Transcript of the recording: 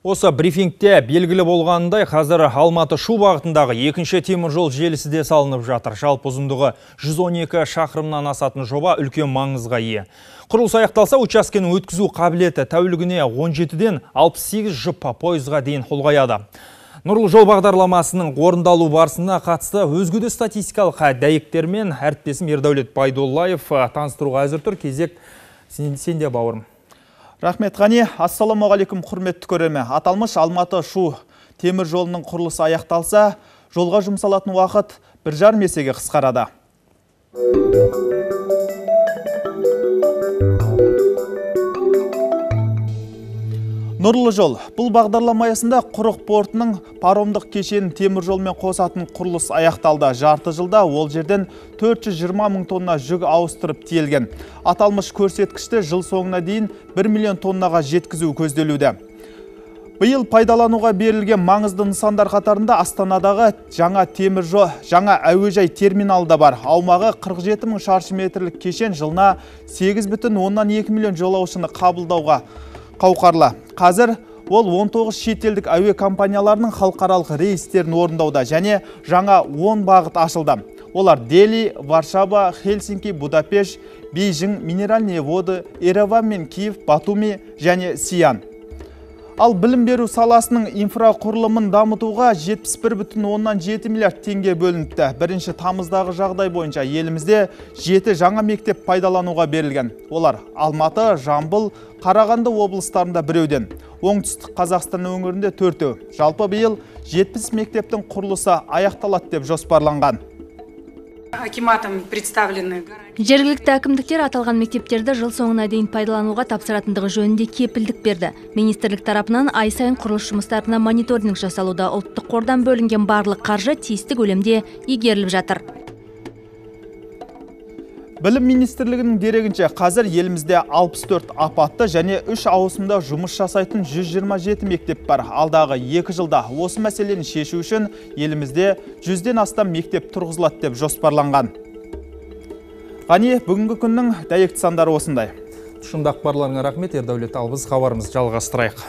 Осы брифингте белгілі болғанындай қазір Алматы Шу бағытындағы екінші темір жол желісі де салынып жатыр. Жалпы ұзындығы 112 шақырымнан асатын жоба үлкен маңызға ие. Құрылыс аяқталса, учаскенің өткізу қабілеті тәулігіне 17-ден 68 жұп пойызға дейін қолғаяды. Нұрлы жол бағдарламасының орындалу барысына қатысты өзге де статистикалық дәйектермен әріптесім Ердәулет Байдоллаев таныстыруға әзір тұр. Кезек сенде бауырым. Рахмет ғани, ассаламағалейкум құрметті көрермен. Аталмыш Алматы Шу темір жолының құрылысы аяқталса, жолға жұмсалатын уақыт бір жарым есеге қысқарады. Нұрлы жол. Бұл бағдарлама аясында құрық портының паромдық кешенін темір жолмен қосатын құрылыс аяқталды. Жарты жылда ол жерден 420 мың тонна жүк ауыстырып тиелген. Аталмыш көрсеткішті жыл соңына дейін 1 миллион тоннаға жеткізу көзделуде. Биыл пайдалануға берілген маңызды нысандар қатарында Астанадағы жаңа темір жол, жаңа әуежай терминалы да бар. Аумағы 47 мың шаршы метрлік кешен жылына 8,2 миллион жолаушыны қабылдауға қауқарлы. Қазір ол 19 шетелдік әуе компанияларының халықаралық рейстерін орындауда және жаңа 10 бағыт ашылды. Олар Дели, Варшава, Хельсинки, Будапеш, Бейжің, Минеральные воды, Ереван мен Киев, Батуми және Сиян. Ал білім беру саласының инфрақұрылымын дамытуға 71,7 миллиард теңге бөлініпті. Бірінші тамыздағы жағдай бойынша елімізде 7 жаңа мектеп пайдалануға берілген. Олар Алматы, Жамбыл, Қарағанды облыстарында біреуден. Оңтүстік Қазақстан өңірінде төртеу. Жалпы биыл 70 мектептің құрылысы аяқталады деп жоспарланған акиматом представлены. Жергілікті әкімдіктер аталған мектептерді жыл соңына дейін пайдалануға тапсыратындығы жөнінде кепілдік берді. Министрлік тарапынан ай сайын құрылыс жұмыстарына мониторинг жасалуда. Ұлттық қордан бөлінген барлық қаржы тиісті көлемде игеріліп жатыр. Білім министрлігінің дерегінше қазір елімізде 64 апатты және 3 ауысымда жұмыс жасайтын 127 мектеп бар. Алдағы 2 жылда осы мәселені шешу үшін елімізде 100-ден астам мектеп тұрғызылады деп жоспарланған. Ғани, бүгінгі күннің дәйекті сандары осындай. Шындақ барларыңа рахмет, Ердәулет, ал біз хабарымызды жалғастырайық.